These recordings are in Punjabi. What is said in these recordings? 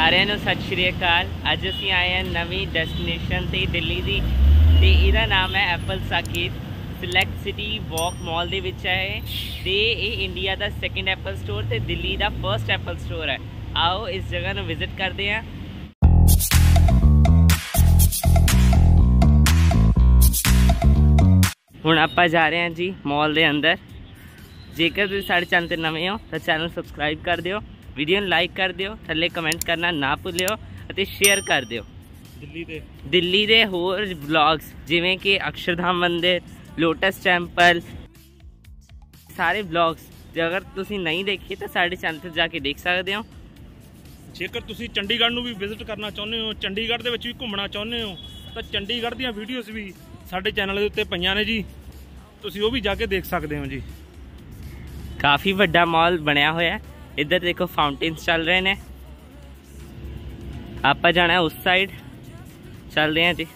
ਸਾਰਿਆਂ ਨੂੰ ਸਤਿ ਸ਼੍ਰੀ ਅਕਾਲ। ਅੱਜ ਅਸੀਂ ਆਏ ਹਾਂ ਨਵੀਂ ਡੈਸਟੀਨੇਸ਼ਨ ਤੇ ਦਿੱਲੀ ਦੀ ਤੇ ਇਹਦਾ ਨਾਮ ਹੈ Apple Saket select city walk mall ਦੇ ਵਿੱਚ ਹੈ ਇਹ ਤੇ ਇਹ ਇੰਡੀਆ ਦਾ ਸੈਕੰਡ ਐਪਲ ਸਟੋਰ ਤੇ ਦਿੱਲੀ ਦਾ ਫਰਸਟ ਐਪਲ ਸਟੋਰ ਹੈ। ਆਓ ਇਸ ਜਗ੍ਹਾ ਨੂੰ ਵਿਜ਼ਿਟ ਕਰਦੇ ਹਾਂ। ਹੁਣ ਆਪਾਂ ਜਾ ਰਹੇ ਹਾਂ ਜੀ ਮਾਲ ਦੇ ਅੰਦਰ। ਜੇਕਰ ਤੁਸੀਂ ਸਾਡੇ ਚੈਨਲ ਤੇ ਨਵੇਂ ਹੋ ਤਾਂ ਚੈਨਲ ਸਬਸਕ੍ਰਾਈਬ ਕਰ ਦਿਓ। ਵੀਡੀਓ ਨੂੰ ਲਾਈਕ ਕਰ ਦਿਓ ਥੱਲੇ ਕਮੈਂਟ ਕਰਨਾ ਨਾ ਭੁੱਲਿਓ ਅਤੇ ਸ਼ੇਅਰ ਕਰ ਦਿਓ। ਦਿੱਲੀ ਦੇ। ਦਿੱਲੀ ਦੇ ਹੋਰ ਵਲੌਗਸ ਜਿਵੇਂ ਕਿ ਅਕਸ਼ਰਧਾਮ ਮੰਦਿਰ ਲੋਟਸ ਟੈਂਪਲ ਸਾਰੇ ਵਲੌਗਸ ਜੇ ਅਗਰ ਤੁਸੀਂ ਨਹੀਂ ਦੇਖੇ ਤਾਂ ਸਾਡੇ ਚੈਨਲ ਤੇ ਜਾ ਕੇ ਦੇਖ ਸਕਦੇ ਹੋ। ਜੇਕਰ ਤੁਸੀਂ ਚੰਡੀਗੜ੍ਹ ਨੂੰ ਵੀ ਵਿਜ਼ਿਟ ਕਰਨਾ ਚਾਹੁੰਦੇ ਹੋ ਚੰਡੀਗੜ੍ਹ ਦੇ ਵਿੱਚ ਵੀ ਘੁੰਮਣਾ ਚਾਹੁੰਦੇ ਹੋ ਤਾਂ ਚੰਡੀਗੜ੍ਹ ਦੀਆਂ ਵੀਡੀਓਜ਼ ਵੀ ਸਾਡੇ ਚੈਨਲ ਦੇ ਉੱਤੇ ਪਈਆਂ ਨੇ ਜੀ। ਤੁਸੀਂ ਉਹ ਵੀ ਜਾ ਕੇ ਦੇਖ ਸਕਦੇ ਹੋ ਜੀ। ਕਾਫੀ ਵੱਡਾ ਮਾਲ ਬਣਿਆ ਹੋਇਆ ਹੈ। ਇੱਧਰ ਦੇਖੋ ਫਾਊਂਟੇਨਸ ਚੱਲ ਰਹੇ ਨੇ। ਆਪਾਂ ਜਾਣਾ ਉਸ ਸਾਈਡ ਚੱਲਦੇ ਹਾਂ ਜੀ।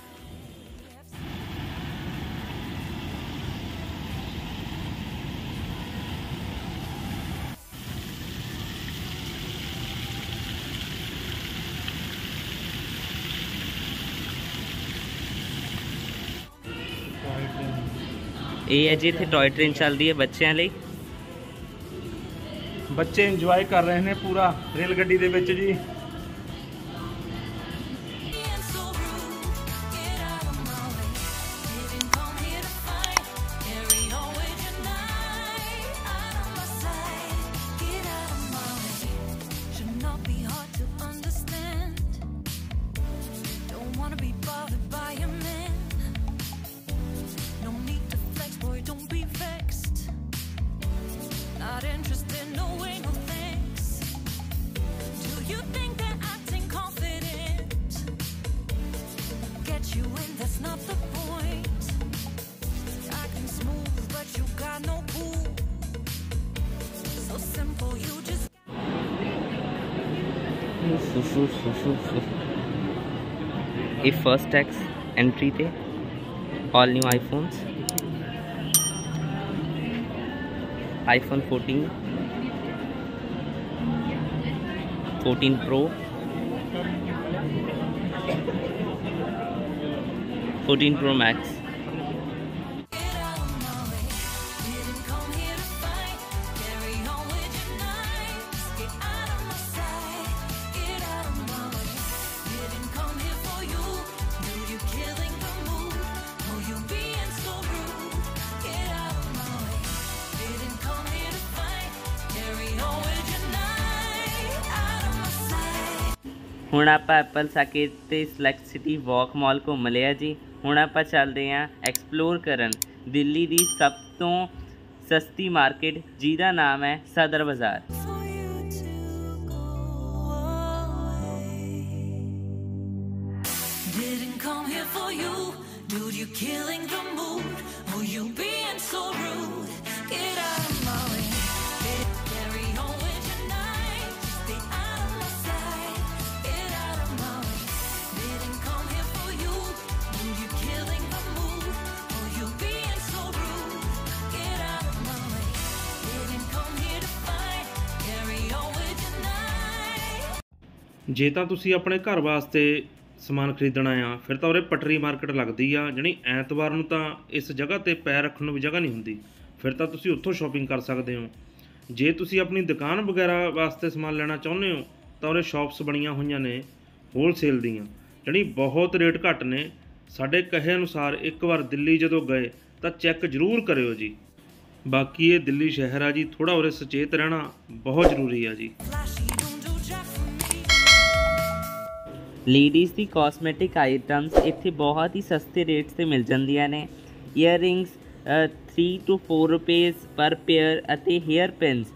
ਇਹ ਹੈ ਜੀ ਇੱਥੇ ਟੌਏ ਟ੍ਰੇਨ ਚੱਲਦੀ ਹੈ ਬੱਚਿਆਂ ਲਈ। ਬੱਚੇ ਇੰਜੋਏ ਕਰ ਰਹੇ ਨੇ ਪੂਰਾ ਰੇਲ ਗੱਡੀ ਦੇ ਵਿੱਚ ਜੀ। ਇਹ ਫਰਸਟ ਟੈਕਸ ਐਂਟਰੀ ਤੇ all new iPhones iPhone 14 14 Pro 14 Pro Max. ਹੁਣ ਆਪਾਂ ਐਪਲ ਸਾਕੇਤ ਤੇ ਸਲੈਕਸਿਟੀ ਵਾਕ ਮਾਲ ਘੁੰਮ ਲਿਆ ਜੀ ਹੁਣ ਆਪਾਂ ਚੱਲਦੇ ਆਂ ਐਕਸਪਲੋਰ ਕਰਨ ਦਿੱਲੀ ਦੀ ਸਭ ਤੋਂ ਸਸਤੀ ਮਾਰਕੀਟ ਜਿਹਦਾ ਨਾਮ ਹੈ ਸਦਰ ਬਾਜ਼ਾਰ Didn't come here for you, dude. You killing the mood. Oh, you being so rude. ਜੇ ਤਾਂ ਤੁਸੀਂ ਆਪਣੇ ਘਰ ਵਾਸਤੇ ਸਮਾਨ ਖਰੀਦਣਾ ਆ, ਫਿਰ ਤਾਂ ਉਰੇ ਪਟਰੀ ਮਾਰਕੀਟ ਲੱਗਦੀ ਆ, ਜਣੀ ਐਤਵਾਰ ਨੂੰ ਤਾਂ ਇਸ ਜਗ੍ਹਾ ਤੇ ਪੈਰ ਰੱਖਣ ਨੂੰ ਵੀ ਜਗ੍ਹਾ ਨਹੀਂ ਹੁੰਦੀ। ਫਿਰ ਤਾਂ ਤੁਸੀਂ ਉੱਥੋਂ ਸ਼ਾਪਿੰਗ ਕਰ ਸਕਦੇ ਹੋ। ਜੇ ਤੁਸੀਂ ਆਪਣੀ ਦੁਕਾਨ ਵਗੈਰਾ ਵਾਸਤੇ ਸਮਾਨ ਲੈਣਾ ਚਾਹੁੰਦੇ ਹੋ, ਤਾਂ ਉਰੇ ਸ਼ਾਪਸ ਬਣੀਆਂ ਹੋਈਆਂ ਨੇ ਹੋਲਸੇਲ ਦੀਆਂ। ਜਣੀ ਬਹੁਤ ਰੇਟ ਘੱਟ ਨੇ। ਸਾਡੇ ਕਹੇ ਅਨੁਸਾਰ ਇੱਕ ਵਾਰ ਦਿੱਲੀ ਜਦੋਂ ਗਏ, ਤਾਂ ਚੈੱਕ ਜ਼ਰੂਰ ਕਰਿਓ ਜੀ। ਬਾਕੀ ਇਹ ਦਿੱਲੀ ਸ਼ਹਿਰ ਆ ਜੀ ਥੋੜਾ ਉਰੇ ਸੁਚੇਤ ਰਹਿਣਾ ਬਹੁਤ ਜ਼ਰੂਰੀ ਆ ਜੀ। ਲੇਡੀਜ਼ ਦੀ ਕਾਸਮੈਟਿਕ ਆਈਟਮਸ ਇੱਥੇ ਬਹੁਤ ਹੀ ਸਸਤੇ ਰੇਟਸ ਤੇ ਮਿਲ ਜਾਂਦੀਆਂ ਨੇ। ਇਅਰਿੰਗਸ 3 ਤੋਂ 4 ਰੁਪੀਸ ਪਰ ਪੇਅਰ ਅਤੇ 헤ਅਰ ਪਿੰਸ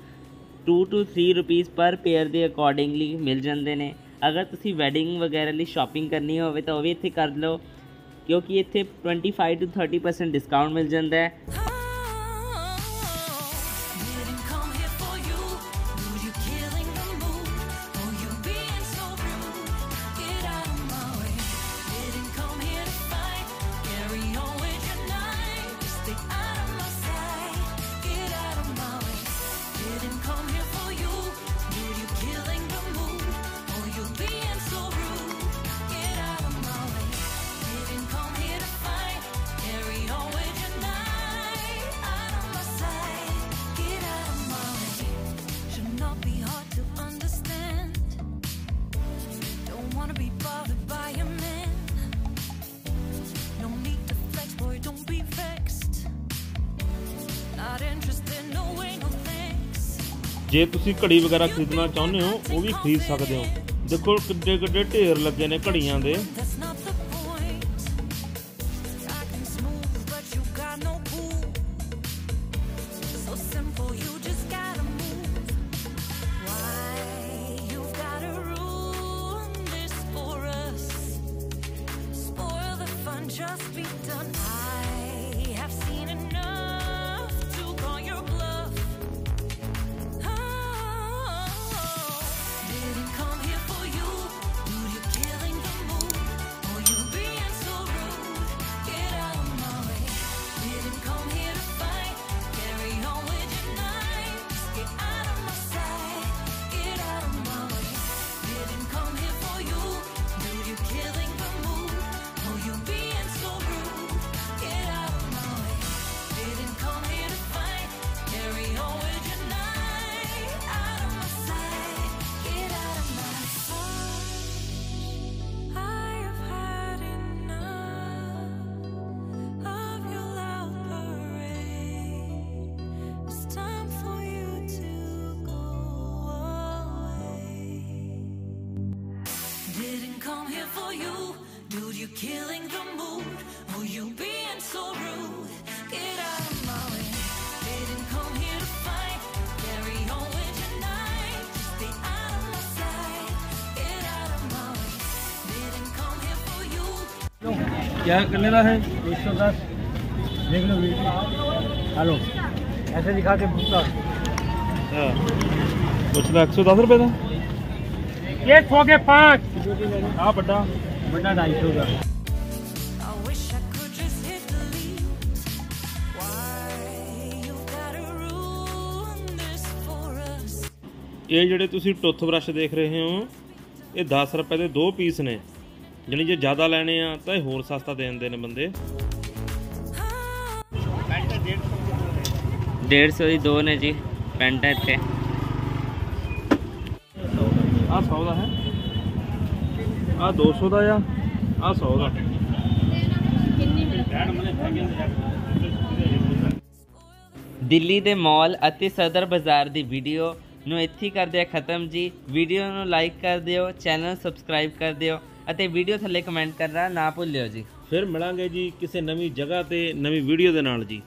2 ਤੋਂ 3 ਰੁਪੀਸ ਪਰ ਪੇਅਰ ਦੇ ਅਕੋਰਡਿੰਗਲੀ ਮਿਲ ਜਾਂਦੇ ਨੇ। ਅਗਰ ਤੁਸੀਂ ਵੈਡਿੰਗ ਵਗੈਰਾ ਲਈ ਸ਼ਾਪਿੰਗ ਕਰਨੀ ਹੋਵੇ ਤਾਂ ਉਹ ਵੀ ਇੱਥੇ ਕਰ ਲਓ, ਕਿਉਂਕਿ ਇੱਥੇ 25 ਤੋਂ 30% ਡਿਸਕਾਊਂਟ ਮਿਲ ਜਾਂਦਾ ਹੈ। ਜੇ ਤੁਸੀਂ ਘੜੀ ਵਗੈਰਾ ਖਰੀਦਣਾ ਚਾਹੁੰਦੇ ਹੋ, ਉਹ ਵੀ ਖਰੀਦ ਸਕਦੇ ਹੋ। ਦੇਖੋ ਕਿੱਡੇ ਕਿੱਡੇ ਢੇਰ ਲੱਗੇ ਨੇ ਘੜੀਆਂ ਦੇ। That's not the you killing the mood? Were you being so rude? Get out of my way. Didn't come here to fight. Carry on with your night. Stay out of my sight. Get out of my way. Didn't come here for you. क्या करने का है एक सौ दस देख लो हेलो ऐसे दिखा के पूछता कुछ ना एक सौ दस रुपये था एक सौ के पाँच हाँ बटा us? ਇਹ ਜਿਹੜੇ ਤੁਸੀਂ ਟੁੱਥ ਬ੍ਰਸ਼ ਦੇਖ ਰਹੇ ਹੋ ਇਹ 10 ਰੁਪਏ ਦੇ ਦੋ ਪੀਸ ਨੇ। ਜਾਣੀ ਜੇ ਜ਼ਿਆਦਾ ਲੈਣੇ ਆ ਤਾਂ ਇਹ ਹੋਰ ਸਸਤਾ ਦੇ ਦਿੰਦੇ ਨੇ ਬੰਦੇ। 150 ਦੀ ਦੋ ਨੇ ਜੀ ਪੈਂਟ ਇੱਥੇ। ਆ 100 ਦਾ ਹੈ। ਆ 200 ਦਾ ਆ ਆ 100 ਦਾ। ਦਿੱਲੀ ਦੇ ਮਾਲ ਅਤੇ ਸਦਰ ਬਾਜ਼ਾਰ ਦੀ ਵੀਡੀਓ ਨੂੰ ਇੱਥੇ ਕਰਦੇ ਆ ਖਤਮ ਜੀ। ਵੀਡੀਓ ਨੂੰ ਲਾਈਕ ਕਰ ਦਿਓ ਚੈਨਲ ਸਬਸਕ੍ਰਾਈਬ ਕਰ ਦਿਓ ਅਤੇ ਵੀਡੀਓ ਥੱਲੇ ਕਮੈਂਟ ਕਰਨਾ ਨਾ ਭੁੱਲਿਓ ਜੀ। ਫਿਰ ਮਿਲਾਂਗੇ ਜੀ ਕਿਸੇ ਨਵੀਂ ਜਗ੍ਹਾ ਤੇ ਨਵੀਂ ਵੀਡੀਓ ਦੇ ਨਾਲ ਜੀ।